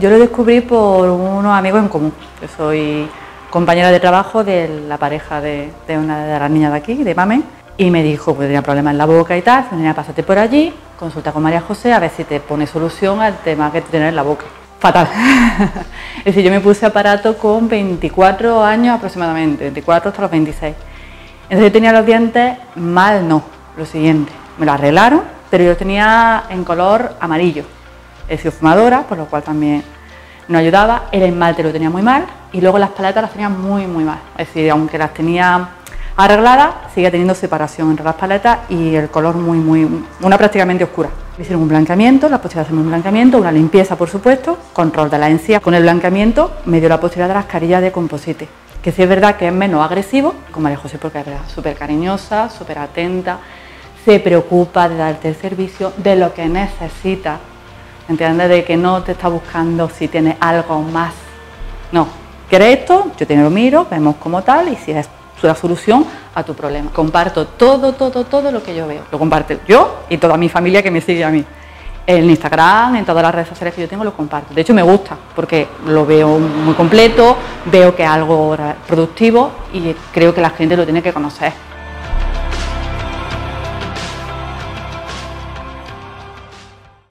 Yo lo descubrí por unos amigos en común. Yo soy compañera de trabajo de la pareja de, una de las niñas de aquí, de Mamen, y me dijo, pues tenía problemas en la boca y tal, venía, pásate por allí, consulta con María José a ver si te pone solución al tema que tienes en la boca. Fatal. es decir, yo me puse aparato con 24 años aproximadamente, 24 hasta los 26. Entonces yo tenía los dientes mal, no, lo siguiente, me lo arreglaron, pero yo tenía en color amarillo. He sido fumadora, por lo cual también no ayudaba, el esmalte lo tenía muy mal y luego las paletas las tenía muy, muy mal. Es decir, aunque las tenía arregladas, seguía teniendo separación entre las paletas y el color muy, muy, una prácticamente oscura. hicieron un blanqueamiento, la de hacerme un blanqueamiento, una limpieza, por supuesto, control de la encía. Con el blanqueamiento me dio la posibilidad de las carillas de composite, que sí es verdad que es menos agresivo, con María José porque es súper cariñosa, súper atenta, se preocupa de darte el servicio, de lo que necesitas ¿entiendes? De que no te está buscando si tienes algo más. No, ¿quieres esto? Yo te lo miro, vemos como tal y si es la solución a tu problema. Comparto todo, todo, todo lo que yo veo. Lo comparto yo y toda mi familia que me sigue a mí. En Instagram, en todas las redes sociales que yo tengo, lo comparto. De hecho, me gusta porque lo veo muy completo, veo que es algo productivo y creo que la gente lo tiene que conocer.